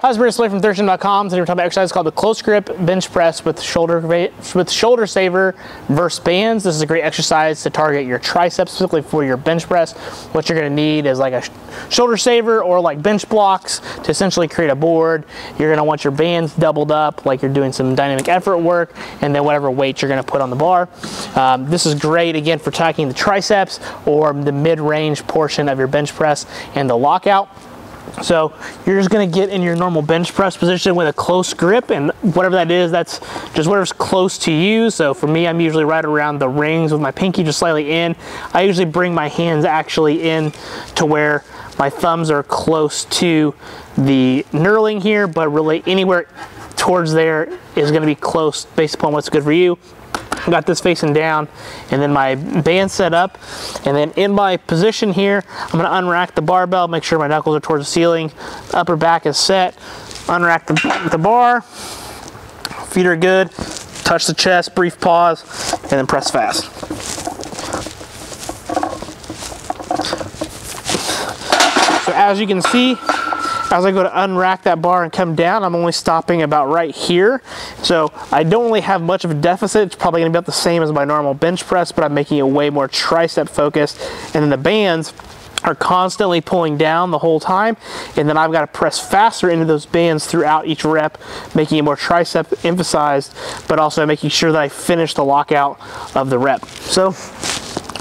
Hi, it's Brandon Smitley from ThirstGym.com. Today we're talking about an exercise called the close grip bench press with shoulder with shoulder saver versus bands. This is a great exercise to target your triceps, specifically for your bench press. What you're going to need is like a shoulder saver or like bench blocks to essentially create a board. You're going to want your bands doubled up, like you're doing some dynamic effort work, and then whatever weight you're going to put on the bar. Um, this is great again for attacking the triceps or the mid-range portion of your bench press and the lockout. So you're just gonna get in your normal bench press position with a close grip and whatever that is, that's just whatever's close to you. So for me, I'm usually right around the rings with my pinky just slightly in. I usually bring my hands actually in to where my thumbs are close to the knurling here, but really anywhere towards there is gonna be close based upon what's good for you got this facing down and then my band set up and then in my position here I'm to unrack the barbell make sure my knuckles are towards the ceiling. Upper back is set. Unrack the, the bar. Feet are good. Touch the chest brief pause and then press fast. So as you can see as I go to unrack that bar and come down, I'm only stopping about right here. So I don't really have much of a deficit. It's probably gonna be about the same as my normal bench press, but I'm making it way more tricep focused. And then the bands, are constantly pulling down the whole time and then I've got to press faster into those bands throughout each rep making it more tricep emphasized but also making sure that I finish the lockout of the rep so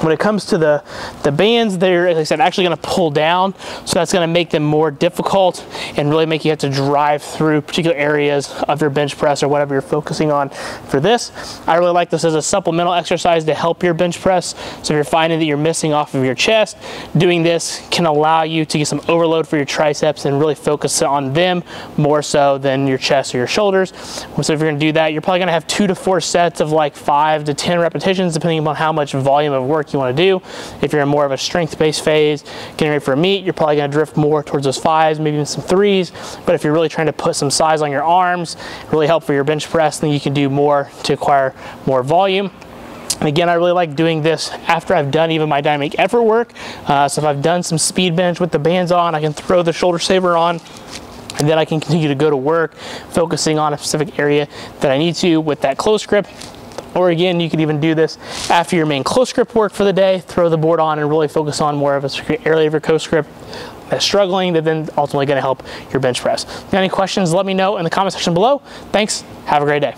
when it comes to the, the bands, they're, as I said, actually gonna pull down. So that's gonna make them more difficult and really make you have to drive through particular areas of your bench press or whatever you're focusing on for this. I really like this as a supplemental exercise to help your bench press. So if you're finding that you're missing off of your chest, doing this can allow you to get some overload for your triceps and really focus on them more so than your chest or your shoulders. So if you're gonna do that, you're probably gonna have two to four sets of like five to 10 repetitions, depending on how much volume of work work you want to do. If you're in more of a strength-based phase, getting ready for a meet, you're probably going to drift more towards those fives, maybe even some threes. But if you're really trying to put some size on your arms, really help for your bench press, then you can do more to acquire more volume. And again, I really like doing this after I've done even my dynamic effort work. Uh, so if I've done some speed bench with the bands on, I can throw the shoulder saver on and then I can continue to go to work focusing on a specific area that I need to with that close grip or again, you could even do this after your main close grip work for the day, throw the board on and really focus on more of a area of your close grip that's struggling that then ultimately gonna help your bench press. If you any questions, let me know in the comment section below. Thanks, have a great day.